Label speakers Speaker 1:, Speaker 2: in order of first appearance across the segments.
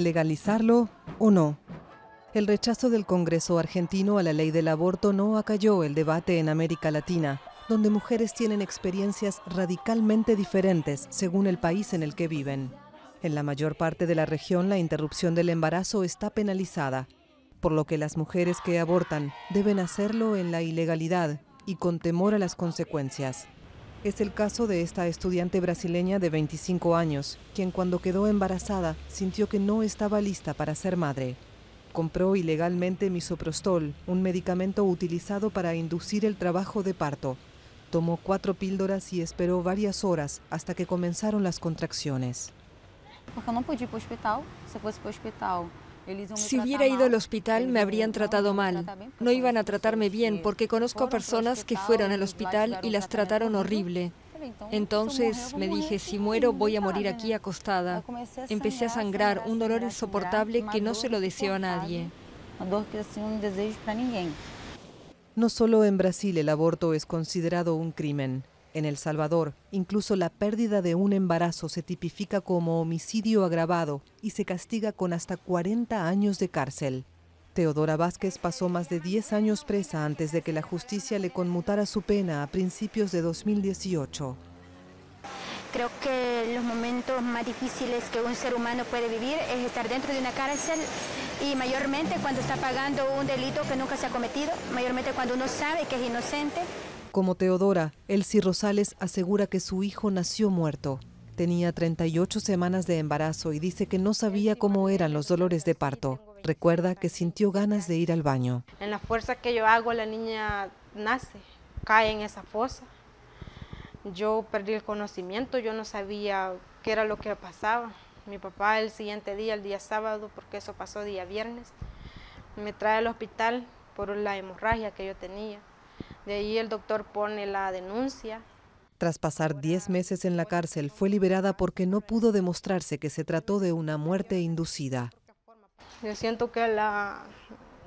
Speaker 1: ¿Legalizarlo o no? El rechazo del Congreso argentino a la ley del aborto no acalló el debate en América Latina, donde mujeres tienen experiencias radicalmente diferentes según el país en el que viven. En la mayor parte de la región la interrupción del embarazo está penalizada, por lo que las mujeres que abortan deben hacerlo en la ilegalidad y con temor a las consecuencias. Es el caso de esta estudiante brasileña de 25 años, quien cuando quedó embarazada sintió que no estaba lista para ser madre. Compró ilegalmente misoprostol, un medicamento utilizado para inducir el trabajo de parto. Tomó cuatro píldoras y esperó varias horas hasta que comenzaron las contracciones.
Speaker 2: Si hubiera ido al hospital me habrían tratado mal. No iban a tratarme bien porque conozco a personas que fueron al hospital y las trataron horrible. Entonces me dije, si muero voy a morir aquí acostada. Empecé a sangrar, un dolor insoportable que no se lo deseo a nadie.
Speaker 1: No solo en Brasil el aborto es considerado un crimen. En El Salvador, incluso la pérdida de un embarazo se tipifica como homicidio agravado y se castiga con hasta 40 años de cárcel. Teodora Vázquez pasó más de 10 años presa antes de que la justicia le conmutara su pena a principios de 2018.
Speaker 3: Creo que los momentos más difíciles que un ser humano puede vivir es estar dentro de una cárcel y mayormente cuando está pagando un delito que nunca se ha cometido, mayormente cuando uno sabe que es inocente.
Speaker 1: Como Teodora, Elsie Rosales asegura que su hijo nació muerto. Tenía 38 semanas de embarazo y dice que no sabía cómo eran los dolores de parto. Recuerda que sintió ganas de ir al baño.
Speaker 4: En la fuerza que yo hago, la niña nace, cae en esa fosa. Yo perdí el conocimiento, yo no sabía qué era lo que pasaba. Mi papá el siguiente día, el día sábado, porque eso pasó día viernes, me trae al hospital por la hemorragia que yo tenía. De ahí el doctor pone la denuncia.
Speaker 1: Tras pasar 10 meses en la cárcel, fue liberada porque no pudo demostrarse que se trató de una muerte inducida.
Speaker 4: Yo siento que las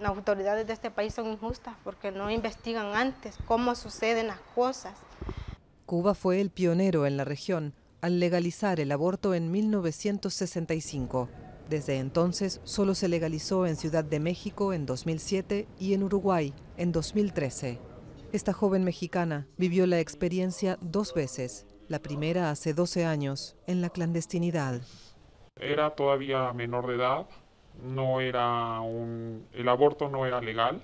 Speaker 4: autoridades de este país son injustas porque no investigan antes cómo suceden las cosas.
Speaker 1: Cuba fue el pionero en la región al legalizar el aborto en 1965. Desde entonces solo se legalizó en Ciudad de México en 2007 y en Uruguay en 2013. Esta joven mexicana vivió la experiencia dos veces, la primera hace 12 años, en la clandestinidad.
Speaker 5: Era todavía menor de edad, no era un, el aborto no era legal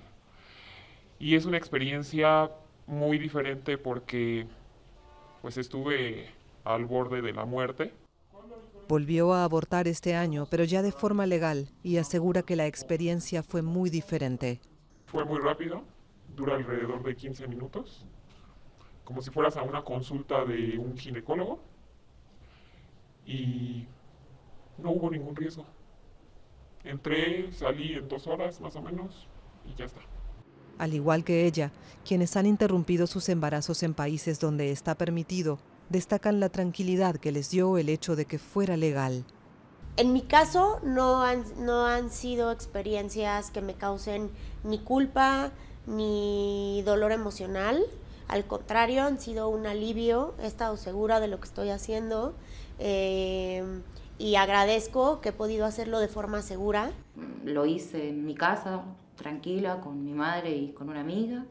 Speaker 5: y es una experiencia muy diferente porque pues estuve al borde de la muerte.
Speaker 1: Volvió a abortar este año, pero ya de forma legal, y asegura que la experiencia fue muy diferente.
Speaker 5: Fue muy rápido, dura alrededor de 15 minutos, como si fueras a una consulta de un ginecólogo, y no hubo ningún riesgo. Entré, salí en dos horas más o menos, y ya está
Speaker 1: al igual que ella, quienes han interrumpido sus embarazos en países donde está permitido, destacan la tranquilidad que les dio el hecho de que fuera legal.
Speaker 6: En mi caso no han, no han sido experiencias que me causen ni culpa ni dolor emocional. Al contrario, han sido un alivio. He estado segura de lo que estoy haciendo eh, y agradezco que he podido hacerlo de forma segura.
Speaker 7: Lo hice en mi casa, tranquila con mi madre y con una amiga.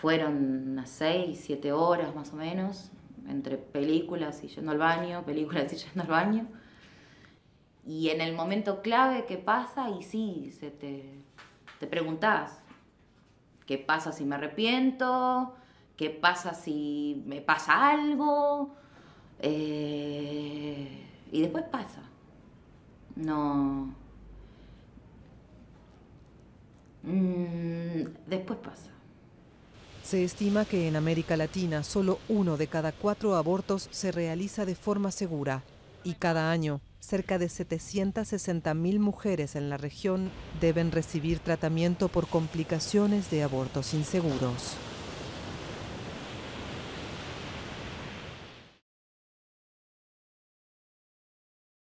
Speaker 7: Fueron unas seis, siete horas más o menos, entre películas y yendo al baño, películas y yendo al baño. Y en el momento clave que pasa, y sí, se te, te preguntás, ¿qué pasa si me arrepiento? ¿Qué pasa si me pasa algo? Eh, y después pasa. No, Mm, después pasa.
Speaker 1: Se estima que en América Latina solo uno de cada cuatro abortos se realiza de forma segura y cada año cerca de 760.000 mujeres en la región deben recibir tratamiento por complicaciones de abortos inseguros.